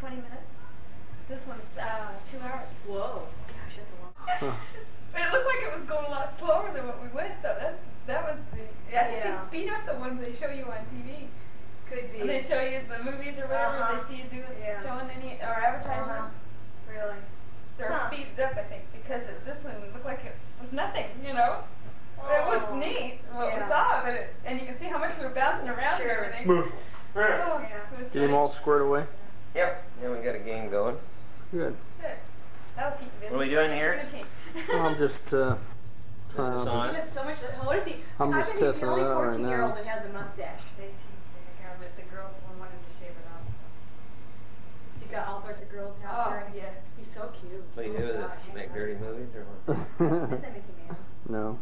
20 minutes. This one's uh, two hours. Whoa. Gosh, that's a long. But it looked like it was going a lot slower than what we went, though. That that was the. I think Yeah. they speed up the ones they show you on TV. Could be. When they show you the movies or whatever, Uh-huh. they see you do Yeah. showing any or advertisements. Uh-huh. Really? They're Huh. speeded up, I think, because it, this one looked like it was nothing. You know. It was Oh. neat what we Yeah. saw, but it, and you can see how much we were bouncing around and Sure. everything. Move. Oh, Yeah. Get him funny. all squared away. Yep. Yeah, we got a game going. Good. Good. That was keep you busy. What are we doing here? Routine. Well, I'm just uh, Is trying to. on? He looks so much. What is he? I'm I just bet he's testing the only it out right 14 year old now. that has a mustache. They teased the hair, but the girls one wanted to shave it off. You got all sorts of girls out Oh, there. and yes. He's so cute. What do you do with it? Make dirty movies or what? Doesn't make you mad? no.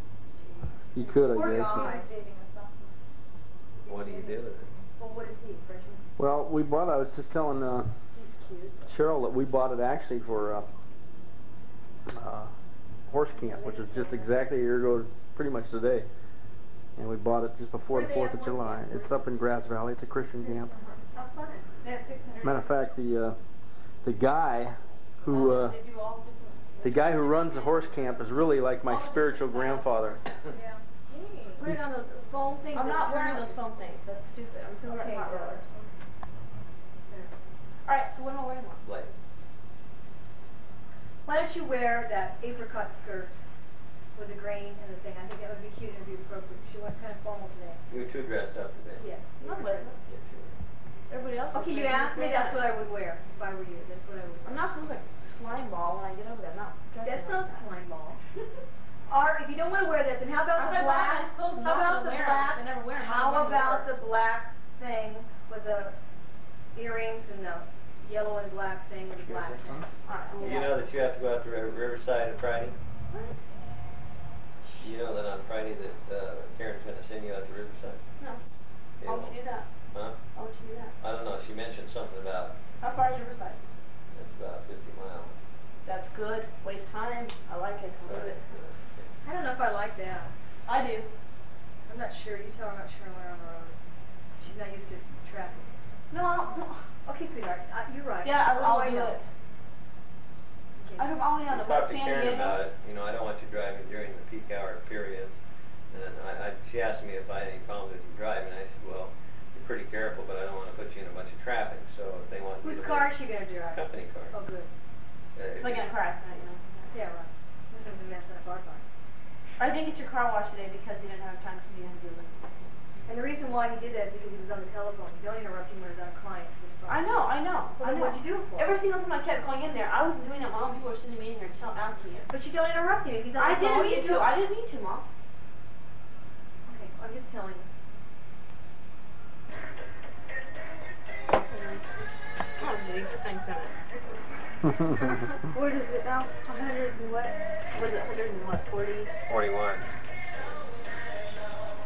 You could, Poor I guess. guy. but- I was dating a sophomore. What do you do with it? Well, what is he? Freshman? Well, we bought. I was just telling uh, He's cute. Cheryl that we bought it actually for uh, uh, horse camp, which was just exactly a year ago, pretty much today. And we bought it just before the Fourth of July. It's up in Grass Valley. It's a Christian camp. How fun. They have 600. Matter of fact, the uh, the guy who uh, They do all different. the guy who runs the horse camp is really like my spiritual grandfather. Put it on those foam things. I'm not wearing those foam things. That's stupid. I'm just gonna wear hot rollers. All right. So what am I wearing? now? Blaze. Why don't you wear that apricot skirt with the grain and the thing? I think that would be cute and be appropriate. She went kind of formal today. You were too dressed up today. Yes. I'm not wearing it. Yes, you. Everybody else. is Okay, you wearing asked me. That's what I would wear if I were you. That's what I would. I'm not gonna look like slime ball when I get over there. I'm not. dressing That's like not that. slime ball. or if you don't want to wear that, then how about I'm the gonna buy black? my clothes How not about to the wear 'em. black? I never wear 'em. I How don't wanna about wear the black thing with the earrings and the yellow and black thing with the black? All right, I'm You gonna- know that you have to go out to River- Riverside on Friday? What? You know that on Friday that uh, Karen's going to send you out to Riverside? No. Yeah. Why would you do that? Huh? Why would you do that? I don't know. She mentioned something about How far is Riverside? it's about 50 miles. That's good. Waste time. I like it. I love it. I don't know if I like that. I do. I'm not sure. You tell her I'm not sure when we're on the road. She's not used to traffic. No, I'll, no. Okay, sweetheart. Uh, you're right. Yeah, What I'll, do I do know? it. Okay. I don't only on I the talked West to San Karen Diego. about it. You know, I don't want you driving during the peak hour periods. And I, I, she asked me if I had any problems with you driving. I What is it now? 100 and what? Was it 100 and what, 40? 41.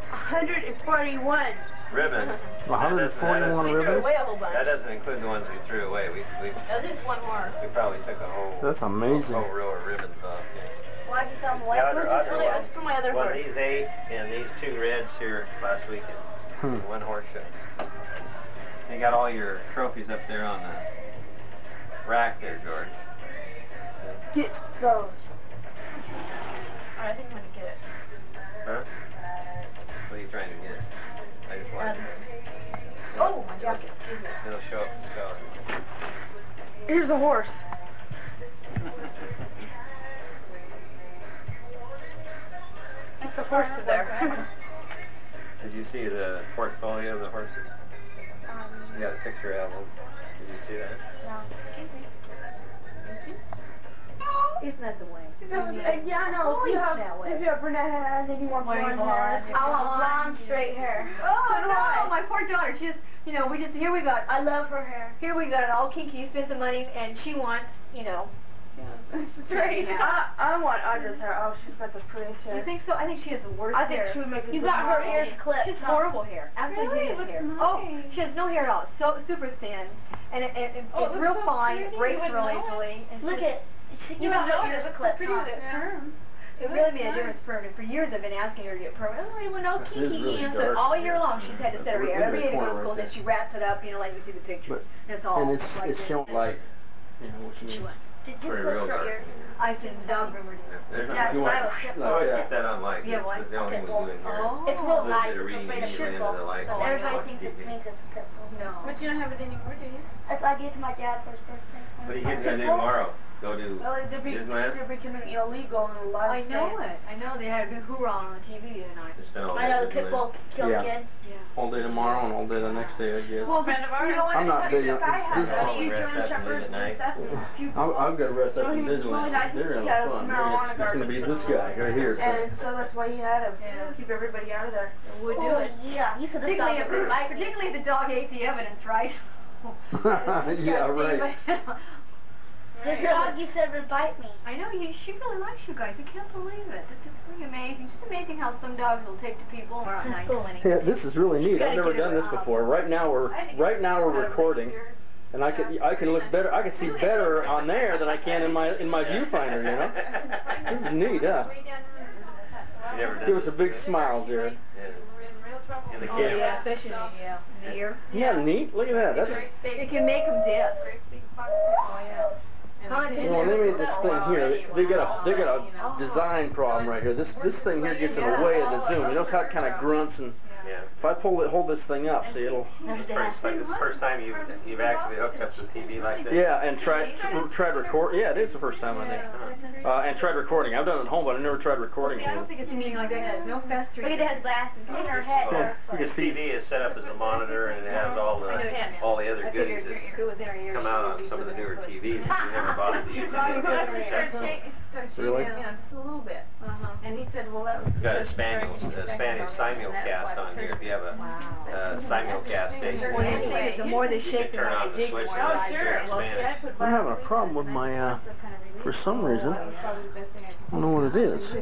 141. Ribbon. That doesn't- 141 We ribbons. away a whole bunch. That doesn't include the ones we threw away. We, we, Oh, this one more. we probably took a whole, That's amazing. whole row of ribbons off. Why'd you tell him The other, other really, one. it's for my other Well, horse. these eight and these two reds here last weekend. Hmm. One horse show. You got all your trophies up there on the rack there, George. Get those. I think I'm gonna get it. Huh? What are you trying to get? I just want um, Oh, my jacket. Excuse me. it'll show up the color. Here's a horse. It's a horse there. Did you see the portfolio of the horses? Um, you got a picture of them. Did you see that? No. Excuse me. Thank you. Isn't that the way? yeah, I know. Always if you have, that way. if you have brunette hair, I think you want blonde hair. I want blonde straight hair. Oh so do no, I. my poor daughter. She just, you know, we just here we got. I love her hair. Here we got it all kinky. spent the money, and she wants, you know. Straight. I, I want Audra's hair. Oh, she's got the prettiest Do you think so? I think she has the worst I hair. think she would make a You good got her model. ears clipped. She has horrible hair. Absolutely Really? hideous hair. Oh, nice. Oh, she has no hair at all. So super thin, and it, it, it- Oh, it's looks real so fine. It breaks wouldn't real easily. Look at. She, You you got her it. It ears looks so clipped. pretty huh? with it. It really made a difference for her. For years I've been asking her to get permanent. Oh, well, no This is really hands. So all year long she's had to set her That's hair every day to go to school. right Then she wraps it up, you know, like you see the pictures. That's all. And it's like it's this. showing light. You know, which means. Did you Pretty clip real for dark. yours? I said the dog groomer. There's Yeah, a, You want I was like always that. keep that on light. Yeah, That's why? that's the only thing we do in here. Oh. It's A real light. It's reading, afraid of you land purple. in the light. Oh, I know. Everybody thinks it means it's purple. No. But you don't have it anymore, do you? That's I gave it to my dad for his birthday. What are you kids gonna tomorrow? Go do Well, they're, be, Disneyland? they're becoming illegal in a lot of I of know states. it. I know they had a big hoorah on the TV the other night. It's been all day I know the pit bull killed Yeah. a kid. All day tomorrow and all day the next day, I guess. Well, friend of ours. you know what? I'm not big This on- guy this has is- a rest up and leave shepherds at and night. stuff. and I've, I've got to rest up in Disneyland. They're in a fun. They're marijuana gonna- It's going to be this guy right here. And so that's why he had to Yeah. keep everybody out of there. Would do Oh it. yeah, you said this Particularly dog if, would bite me. particularly if the dog ate the evidence, right? yeah, right. This dog you said would bite me. I know you. She really likes you guys. I can't believe it. It's pretty amazing. Just amazing how some dogs will take to people. Or not In nice. school, Yeah, this is really neat. I've never done this up. before. Right now we're right now we're recording, and I can I can look better. I can see better on there than I can in my in my viewfinder. You know, this is neat. Yeah. You never done Give us a big smile, Jared. Yeah. In real trouble. Oh yeah, especially in the, yeah, in the ear. Yeah, neat. Look at that. That's Great big, It can make them deaf. Here. They got a they got a design problem right here. This this thing here gets in the way of the zoom. You notice how it kind of grunts and. If I pull it hold this thing up, see it'll. It's first, like, this is the first time you've, you've actually hooked up the TV like this? Yeah, and tried tried record. Yeah, it is the first time I think. Uh, and tried recording. I've done it at home, but I've never tried recording. See, I don't think it's anything like that. There's no festering. Look at his glasses in her head. Yeah, you can This see. TV is set up as a monitor and it has all I know what you the, all the other goodies that if it was in her ear, come out on some of the newer. TVs that you never bothered to use. Probably any put of it this She in started shaking, started shaking, Really? you know, just a little bit. Uh-huh. And he said, well, that was It's got a Spaniel, a trying to Spanish get infected simulcast on it, and that's why on it's here. If you have a Wow. uh, simulcast station, Well, you anything can that the more they shake, the turn more on they the dig, switch the and more Oh, sure. Well, see, I Spanish. put I'm having a problem with my, uh, that's the kind of relief. for some Oh, reason. that was probably the best thing I could I don't know what it is.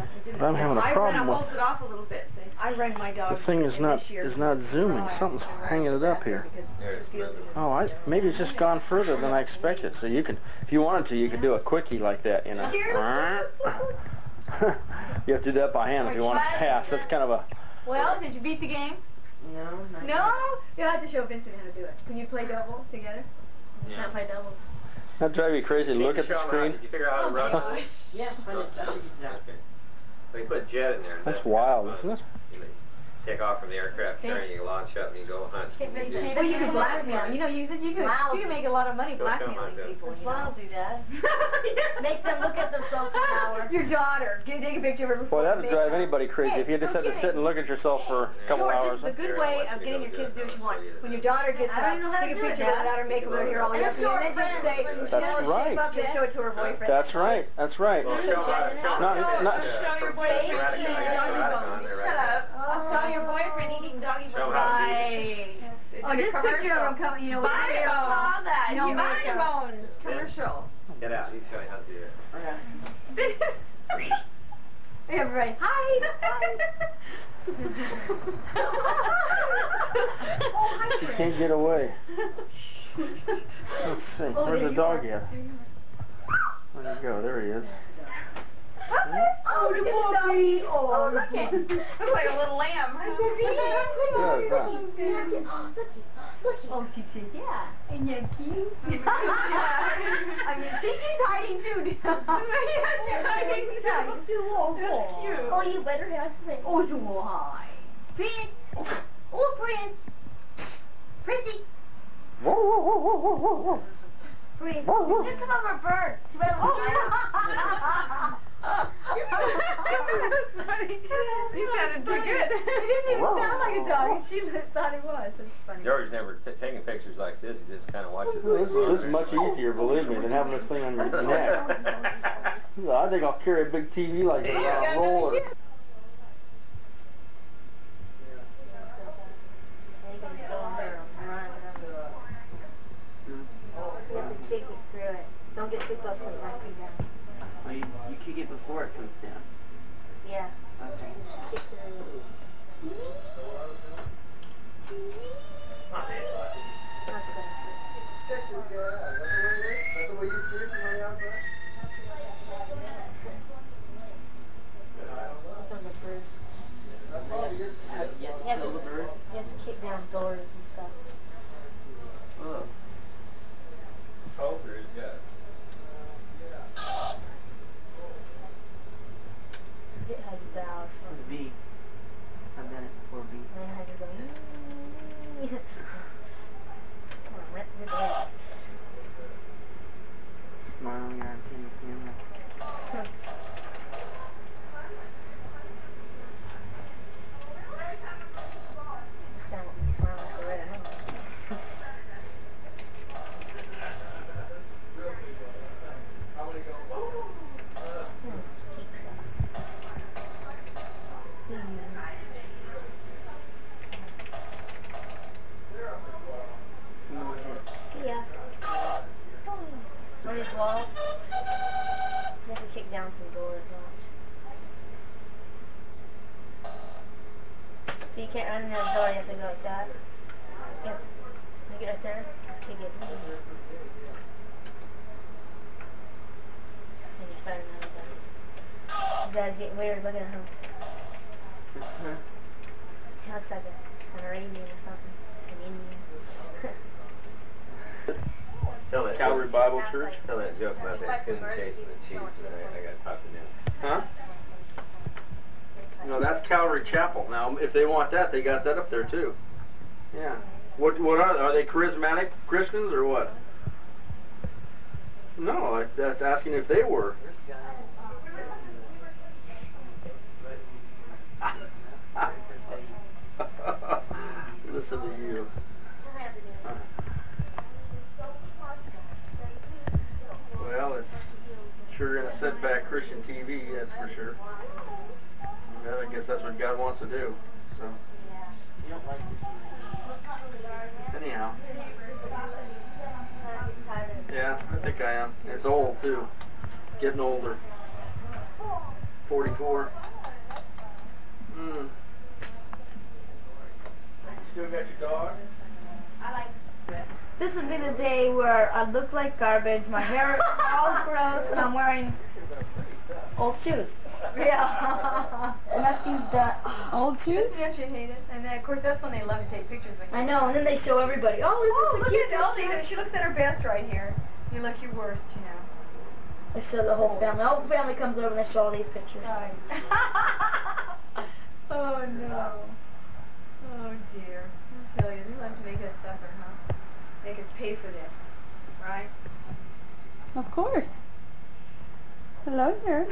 Good to know, remember that. Yeah, it didn't- But I'm having a I problem ran, I with- pulled it off a little bit. I rang my dog. The thing is not is not zooming. Something's hanging it up here. because There's it feels another it. Oh, I maybe it's just gone further than I expected. So you can, if you wanted to, you could do a quickie like that, you know. you have to do that by hand if you want to pass. That's kind of a. Well, did you beat the game? No, not No? You'll have to show Vincent how to do it. Can you play double together? Yeah. Can't play doubles. That drive you crazy. Look at the Show 'em how- screen. Did you figure out how to oh, run Oh, it? Yeah, I did that. Okay. We put jet in there. That's wild, isn't it? You know, Take off from the aircraft carrier, you launch up and you go hunt. Hey, You Vincent, well, you could blackmail. You know, you, you could Wow. you could make a lot of money Go tell blackmailing people. That's You I'll know? do, that. Make them look at themselves for power. Your daughter. Get, take a picture of her. Boy, that would drive them- anybody crazy Hey, if you just no had to sit and look at yourself for a couple George, hours. this is a good way of getting your kids to do what you want. When your daughter gets I up, don't take a to do it, picture Dad. without her makeup with her hair all And up, and then her just say, she'll That's shape right. up and show it to her boyfriend. That's right. That's right. Well, show 'em how to- show 'em Not- not- Show your boyfriend eating doggy Show bones. how to Right. Oh, just Commercial. picture of them coming, you know, with Body their bones. all that. No you body bones. Commercial. now. Get out, you show you how to do it. that. Hey, everybody. Hi. You can't get away. Let's see. Oh, Where's the dog at? Where'd he go? There he is. Oh, the puppy. Oh, oh, oh, look at him. Looks like a little lamb. Does, huh? Oh, she did, yeah. And you're cute. I mean, see, she's hiding too. yeah, she's hiding too. That's cute. Oh, you better have friends. Oh, so hi. Prince. Oh, Prince. Princey. Whoa, whoa, whoa, whoa, whoa, whoa, whoa. Prince. Whoa, whoa. Look at some of our birds. Too bad it was oh, fire. That's funny. You sounded too good. It didn't even sound like a dog. She li- thought it was. It's funny. George's never t- taken pictures like this, he just kind of watches it. This, this is much easier, believe me, than having this thing on your neck. I think I'll carry a big TV like that on a roller. You have to kick it through it. Don't get too close to the mic down. Oh, you, you kick it before it comes down. Yeah. Okay. Just kick through it. That's better. bird. You have to Yeah, kill the but- bird? You have to kick down doors and stuff. Oh. Poker is good. Get how you bow or It's something. B. I've done it before B. And then how you go. Come on, right through the head. Smiling on camera camera. This guy won't be smiling at the red, huh? Hmm, cheap shot. Hmm. Someone hit. See ya. On these walls, you have to kick down some doors. Watch. So you can't run in the door. You have to go like that. Yep. You get right there. Just kick it. And you find another door. This guy's getting weird. Look at him. He looks like a, an Arabian or something. An Indian. Tell that Calvary Bible Church. tell that joke about that cousin chasing the cheese that I, I got popping in. Huh? No, that's Calvary Chapel. Now, if they want that, they got that up there too. Yeah. What? What are? Are they charismatic Christians or what? No, that's, that's asking if they were. Listen to you. Sure gonna set back Christian TV, that's for sure. Well, I guess that's what God wants to do. So, You don't like this anyhow, yeah, I think I am. It's old too, getting older. Forty-four. Hmm. Still got your dog? I like this. This would be the day where I look like garbage, my hair is and I'm wearing old shoes. Yeah. Nothing's done. Old shoes? Don't you hate it? And then, of course, that's when they love to take pictures with you. I know, and then they show everybody. Oh, Oh, is look this a at cute Elsie. picture? She looks at her best right here. You look your worst, you know. They show the whole family. The whole family comes over and they show all these pictures. Right. oh no. Oh dear. I tell you, they love to make us suffer, huh? Make us pay for this, right? Of course. Hello there.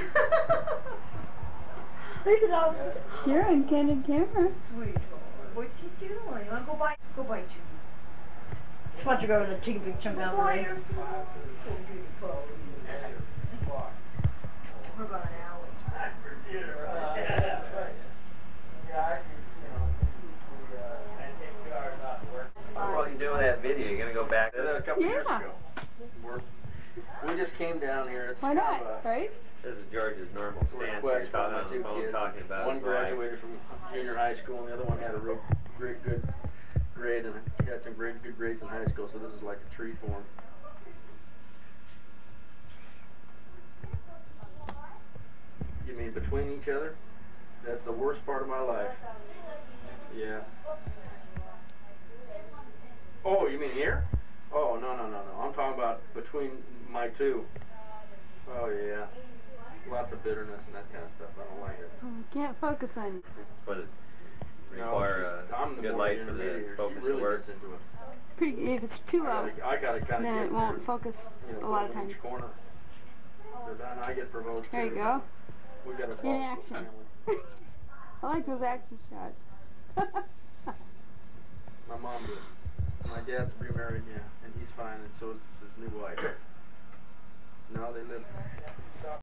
Look at all. You're on candid camera. Sweet. What's she doing? You wanna go buy? Go buy chicken. Just want you to go over there, take a big chunk out of the way. We're going to Alley. What are you doing that video? you're gonna go back Did that a couple years Yeah. ago. We're, just came down here. It's Why kind not, of a right? This is George's normal stance. You're request for talking my on two phone kids. talking about One his life. graduated from junior high school, and the other one had a real great good grade, and he had some great good grades in high school. So this is like a tree for him. You mean between each other? That's the worst part of my life. Yeah. Oh, you mean here? Oh no no no no! I'm talking about between my two. Oh yeah. Lots of bitterness and that kind of stuff. I don't like it. Oh, can't focus on you. Does it No, require she's- uh, good light for intermediate the focus she really to work? Gets into it. Pretty. If it's too I low, gotta, I gotta kind then it won't there, focus you know, a lot of put it in times. Each corner. Then I get provoked There you too. go. We got a In action. I like those action shots. My mom did. My dad's remarried, yeah, and he's fine, and so is his new wife. No, they live